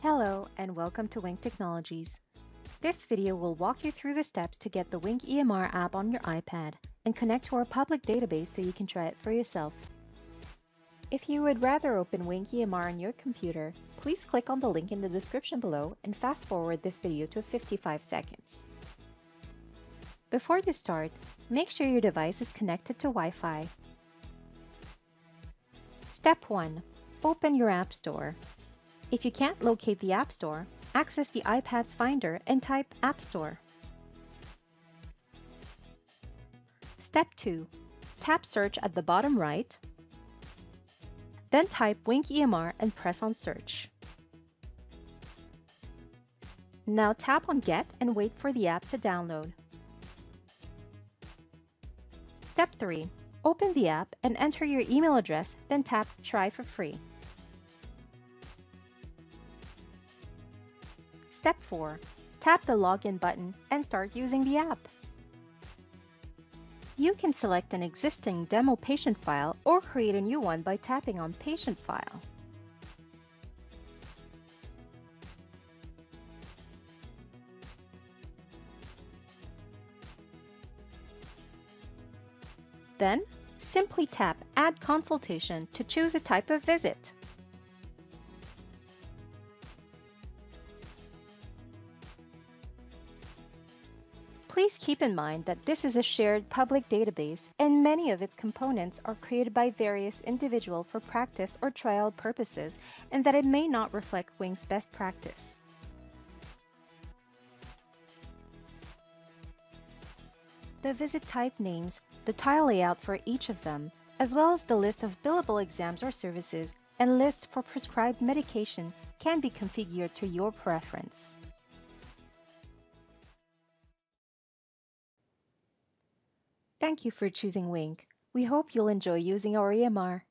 Hello and welcome to Wink Technologies. This video will walk you through the steps to get the Wink EMR app on your iPad and connect to our public database so you can try it for yourself. If you would rather open Wink EMR on your computer, please click on the link in the description below and fast forward this video to 55 seconds. Before you start, make sure your device is connected to Wi-Fi. Step 1. Open your App Store. If you can't locate the App Store, access the iPad's Finder and type App Store. Step 2. Tap Search at the bottom right. Then type Wink EMR and press on Search. Now tap on Get and wait for the app to download. Step 3. Open the app and enter your email address, then tap Try for free. Step 4. Tap the Login button and start using the app. You can select an existing demo patient file or create a new one by tapping on Patient File. Then, simply tap Add Consultation to choose a type of visit. Please keep in mind that this is a shared public database and many of its components are created by various individual for practice or trial purposes and that it may not reflect Wink's best practice. The visit type names, the tile layout for each of them, as well as the list of billable exams or services and list for prescribed medication can be configured to your preference. Thank you for choosing Wink. We hope you'll enjoy using our EMR.